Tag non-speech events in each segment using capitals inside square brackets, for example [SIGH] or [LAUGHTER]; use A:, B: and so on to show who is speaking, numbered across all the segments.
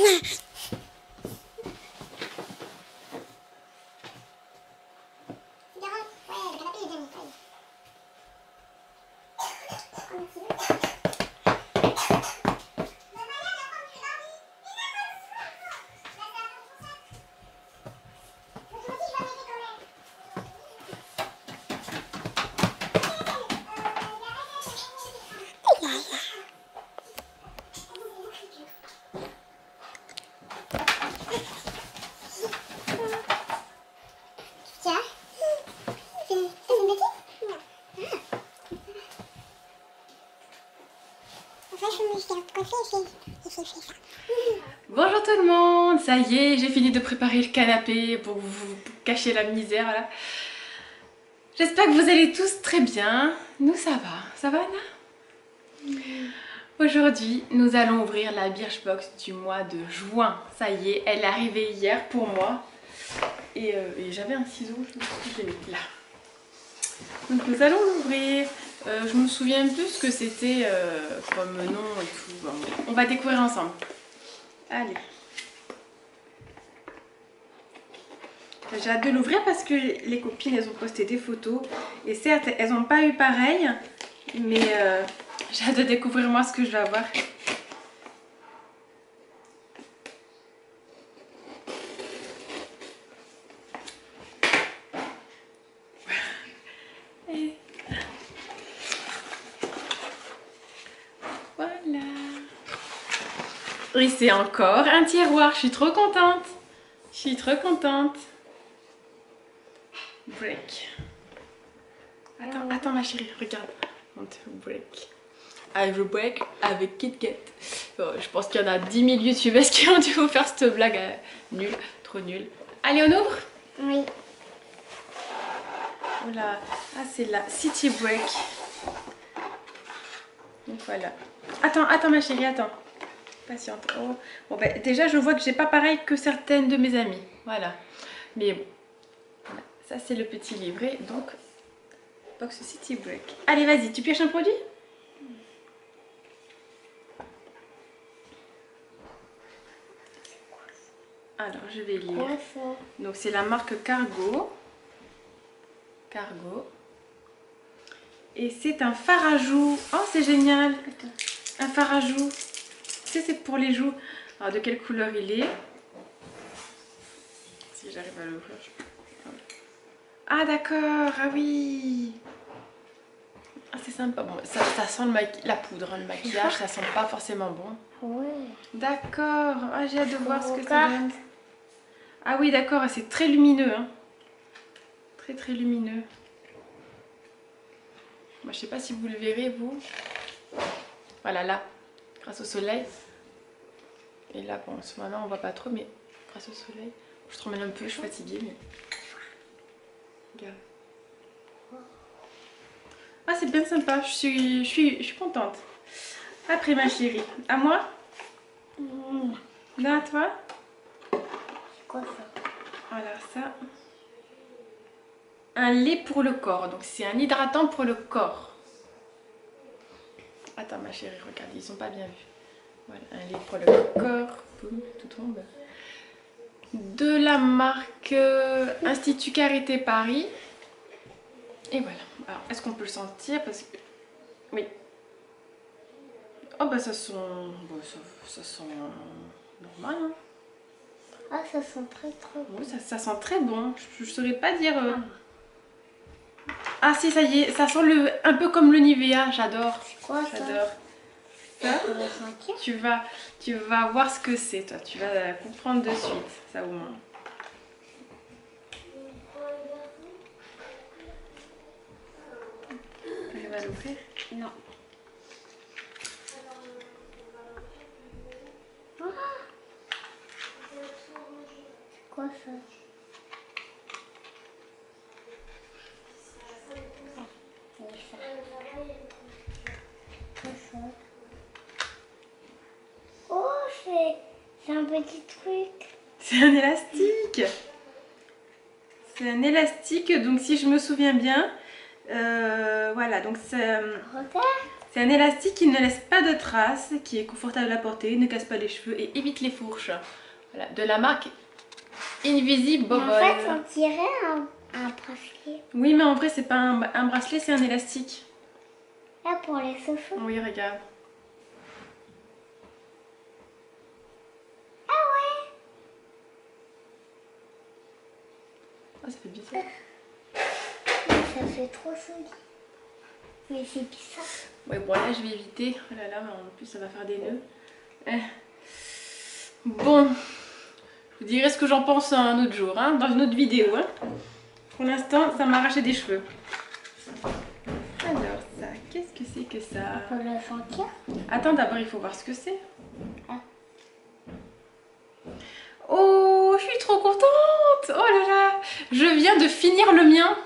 A: 啦啦。Bonjour tout le monde, ça y est, j'ai fini de préparer le canapé pour vous cacher la misère. J'espère que vous allez tous très bien. Nous ça va, ça va Anna? Aujourd'hui, nous allons ouvrir la Birchbox du mois de juin. Ça y est, elle est arrivée hier pour moi. Et, euh, j'avais un ciseau, je me suis là. Donc nous allons l'ouvrir. Euh, je me souviens plus ce que c'était euh, comme nom et tout. on va découvrir ensemble. Allez. J'ai hâte de l'ouvrir parce que les copines, elles ont posté des photos. Et certes, elles n'ont pas eu pareil. Mais euh, j'ai hâte de découvrir moi ce que je vais avoir. C'est encore un tiroir. Je suis trop contente. Je suis trop contente. Break. Attends, attends ma chérie, regarde. Break. I will break avec KitKat. je pense qu'il y en a 10 000 youtubeurs [LAUGHS] qui ont dû vous faire cette blague. Euh, nulle, trop nulle. Allez, on ouvre
B: Oui.
A: Voilà. Ah, c'est la City Break. Donc voilà. Attends, attends ma chérie, attends patiente. Oh. Bon, ben, déjà, je vois que j'ai pas pareil que certaines de mes amies. Voilà. Mais bon. Ça, c'est le petit livret. Donc, Box City Break. Allez, vas-y, tu pioches un produit? Alors, je vais lire. Donc, c'est la marque Cargo. Cargo. Et c'est un farajou. Oh, c'est génial. Un farajou c'est pour les joues. Alors, de quelle couleur il est? Si j'arrive à l'ouvrir. Ah, d'accord. Ah oui. Ah, c'est sympa. Bon, ça, sent la poudre, hein, le maquillage. ça sent pas forcément bon.
B: Ouais.
A: D'accord. Ah, j'ai hâte de voir ce que ça donne. Ah oui, d'accord. C'est très lumineux. Hein. Très, très lumineux. Moi, je sais pas si vous le verrez, vous. Voilà, là grâce au soleil. Et là, bon, en ce moment, on voit pas trop, mais grâce au soleil, je te remets un peu, je suis fatiguée, mais... Regarde. Ah, c'est bien sympa, je suis, je, suis, je suis contente. Après, ma chérie, à moi Non, à toi
B: C'est quoi ça?
A: Voilà, ça. Un lait pour le corps, donc c'est un hydratant pour le corps. Attends ma chérie, regarde, ils sont pas bien vus. Voilà, un lait pour le corps. tout tombe. De la marque euh, Institut Carité Paris. Et voilà. Alors, est-ce qu'on peut le sentir? Parce que... Oui. Oh bah ça sent... ça, sent normal. Hein.
B: Ah, ça sent très très bon.
A: Oui, ça, sent très bon. Je, ne saurais pas dire... Euh, ah. Ah si, ça y est, ça sent le, un peu comme le Nivea, j'adore.
B: C'est quoi ça
A: J'adore. Ça, tu vas, tu vas voir ce que c'est, toi. Tu vas comprendre de suite, ça au moins. Tu vas l'ouvrir?
B: Non. Ah. C'est quoi ça C'est un petit truc.
A: C'est un élastique. C'est un élastique, donc si je me souviens bien, euh, voilà, donc c'est...
B: Regarde.
A: C'est un élastique qui ne laisse pas de traces, qui est confortable à porter, ne casse pas les cheveux et évite les fourches. Voilà, de la marque Invisible Bobble.
B: En fait, on dirait un, un bracelet.
A: Oui, mais en vrai, c'est pas un, un bracelet, c'est un élastique.
B: Là, pour les cheveux.
A: Oui, regarde.
B: Ah ouais
A: Ah, ça fait
B: ça trop joli. Mais c'est bizarre.
A: Ouais, bon, là, je vais éviter. Oh là là, mais en plus, ça va faire des nœuds. Eh. Bon, je vous dirai ce que j'en pense un autre jour, hein, dans une autre vidéo. hein. Pour l'instant, ça m'a arraché des cheveux. Alors, ça, qu'est-ce que c'est que ça?
B: On peut le sentir.
A: Attends, d'abord, il faut voir ce que c'est.
B: Ah.
A: Oh, je suis trop contente Oh là là Je viens de finir le mien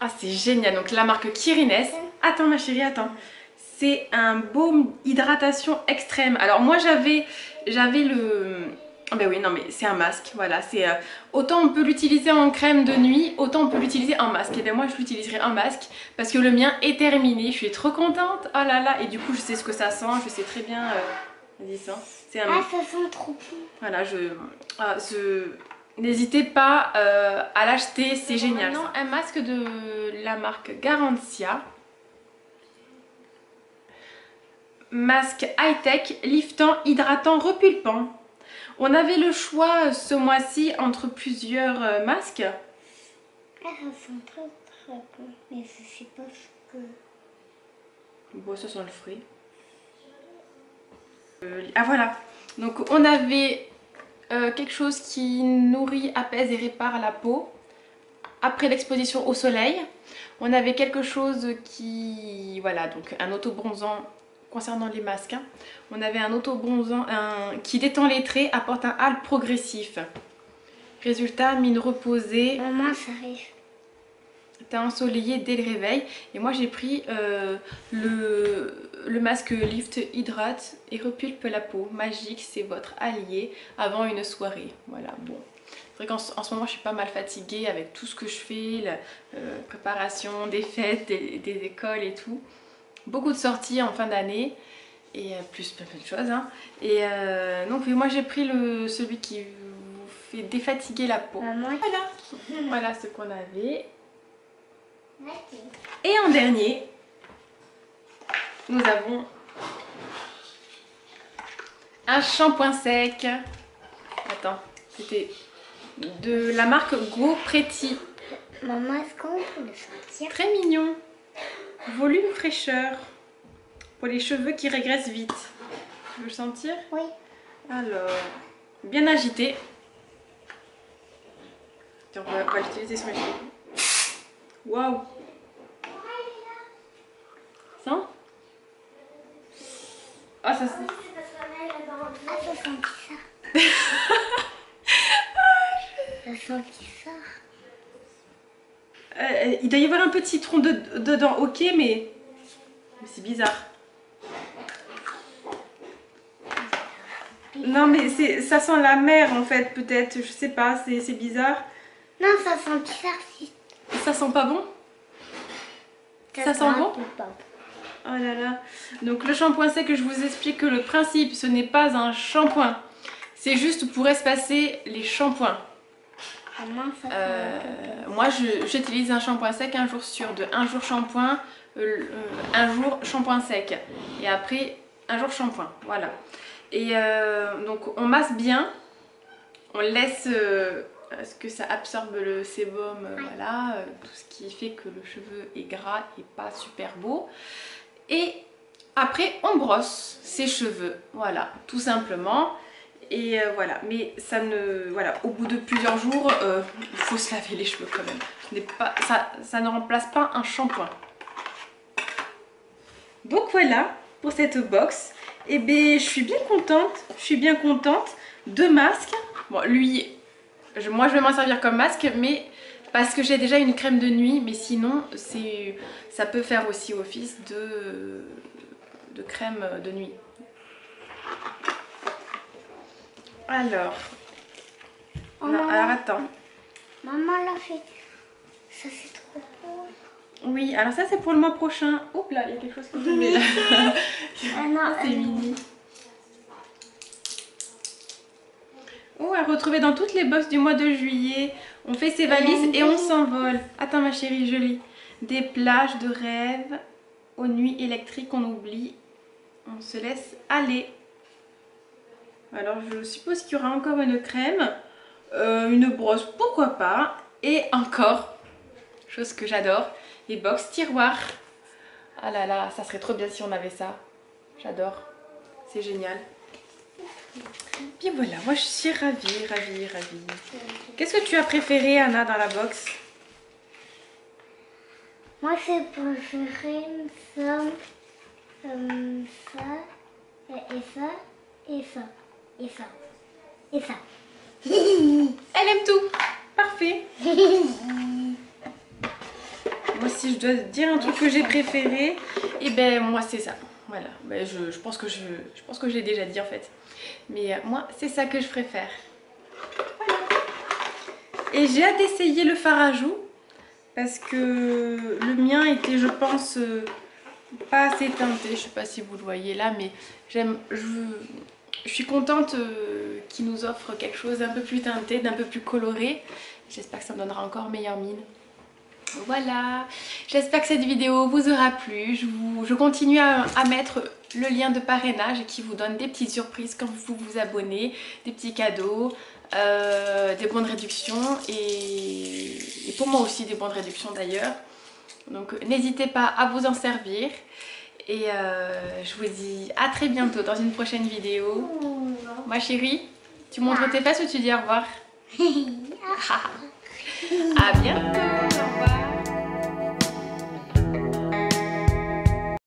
A: Ah, c'est génial Donc, la marque Kirines. Attends, ma chérie, attends. C'est un baume hydratation extrême. Alors, moi, j'avais j'avais le... Ah ben oui, non mais c'est un masque, voilà, c'est euh, autant on peut l'utiliser en crème de nuit, autant on peut l'utiliser en masque. Et bien moi je l'utiliserai en masque parce que le mien est terminé, je suis trop contente, oh là là, et du coup je sais ce que ça sent, je sais très bien, euh, c'est un...
B: Ah, ça sent trop bon.
A: Voilà, je... ah, ce- N'hésitez pas euh, à l'acheter, c'est génial. Maintenant, un masque de la marque Garantia. Masque high-tech, liftant, hydratant, repulpant. On avait le choix ce mois-ci entre plusieurs euh, masques.
B: Ah, ça sent très très bon. Mais je sais pas ce que...
A: Bon, ça sent le fruit. Euh, ah voilà. Donc on avait euh, quelque chose qui nourrit, apaise et répare la peau après l'exposition au soleil. On avait quelque chose qui... Voilà, donc un auto-bronzant concernant les masques. hein. On avait un auto-bronzant un... qui détend les traits, apporte un hâle progressif. Résultat, mine reposée. T'as ensoleillé dès le réveil. Et moi j'ai pris euh, le, le masque Lift Hydrate et repulpe la peau. Magique, c'est votre allié avant une soirée. Voilà, bon. C'est vrai qu'en ce- en ce moment je suis pas mal fatiguée avec tout ce que je fais, la euh, préparation des fêtes, des, des écoles et tout. Beaucoup de sorties en fin d'année et euh, plus plein de choses. hein. Et euh, donc oui, moi j'ai pris le, celui qui vous fait défatiguer la peau. Voilà, [LAUGHS] voilà ce qu'on avait. Et en dernier, nous avons un shampoing sec. Attends, c'était de la marque Go Pretty.
B: Maman, est-ce qu'on peut le sentir?
A: Très mignon. Volume fraîcheur. Pour les cheveux qui régressent vite. Tu veux le sentir?
B: Oui.
A: Alors, bien agité. Tiens, on va, on va l'utiliser sur les cheveux. Waouh Sens Ah, ça.
B: Ah, ça sent bizarre. ça sent bizarre.
A: Euh, il doit y avoir un citron de- dedans, ok, mais, mais c'est bizarre. Non, mais c'est, ça sent la mer en fait, peut-être, je sais pas, c'est, c'est bizarre.
B: Non, ça sent bizarre si.
A: Ça sent pas bon? Ça sent bon? Oh là là. Donc le shampoing sec, je vous explique que le principe, ce n'est pas un shampoing. C'est juste pour espacer les shampoings.
B: Sent
A: Euh, moi, j'utilise un shampoing sec un jour sur deux. Un jour shampoing, euh, euh, un jour shampoing sec. Et après, un jour shampoing. Voilà. Et euh, donc, on masse bien. On laisse ce que ça absorbe le sébum. euh, voilà. euh, tout ce qui fait que le cheveu est gras et pas super beau. Et après, on brosse ses cheveux. Voilà, tout simplement. Et euh, voilà, mais ça ne. Voilà, au bout de plusieurs jours, euh, il faut se laver les cheveux quand même. Ce n'est pas, ça, ça ne remplace pas un shampoing. Donc voilà pour cette box. Et ben je suis bien contente. Je suis bien contente. Deux masques. Bon, lui, je- moi je vais m'en servir comme masque, mais parce que j'ai déjà une crème de nuit. Mais sinon, ça peut faire aussi office de, de crème de nuit. Alors,
B: Oh,
A: non,
B: maman.
A: alors attends.
B: Maman l'a fait. Ça c'est trop beau.
A: Oui, alors ça c'est pour le mois prochain. Oups là, il y a quelque chose qui est tombé là.
B: Ah non, [LAUGHS]
A: c'est mini. Oh, à retrouver dans toutes les box du mois de juillet. On fait ses valises et on s'envole. Attends ma chérie, je lis. Des plages de rêve aux nuits électriques on oublie. On se laisse aller. Alors je suppose qu'il y aura encore une crème, euh, une brosse, pourquoi pas. Et encore, chose que j'adore, les box tiroirs. Ah là là, ça serait trop bien si on avait ça. J'adore. C'est génial. Puis voilà, moi je suis ravie, ravie, ravie. Qu'est-ce que tu as préféré, Anna, dans la box
B: Moi, j'ai préféré ça, euh, ça, et ça, et ça, et ça, et ça. [LAUGHS]
A: Elle aime tout. Parfait. [LAUGHS] moi, si je dois dire un truc que j'ai préféré, et ben moi c'est ça. Voilà. Ben, je, pense que je, l'ai déjà dit en fait. Mais euh, moi, c'est ça que je préfère. Voilà. Et j'ai hâte d'essayer le fard à joues parce que le mien était, je pense, euh, pas assez teinté. Je sais pas si vous le voyez là, mais je suis contente euh, qu'il nous offre quelque chose d'un peu plus teinté, d'un peu plus coloré. J'espère que ça me donnera encore meilleure mine. Voilà, j'espère que cette vidéo vous aura plu. Je, vous- je continue à, à mettre le lien de parrainage qui vous donne des petites surprises quand vous vous abonnez, des petits cadeaux, euh, des bons de réduction et, et pour moi aussi des bons de réduction d'ailleurs. Donc n'hésitez pas à vous en servir et euh, je vous dis à très bientôt dans une prochaine vidéo. Ma chérie, tu montres tes fesses ou tu dis au revoir? [LAUGHS] [LAUGHS] À bientôt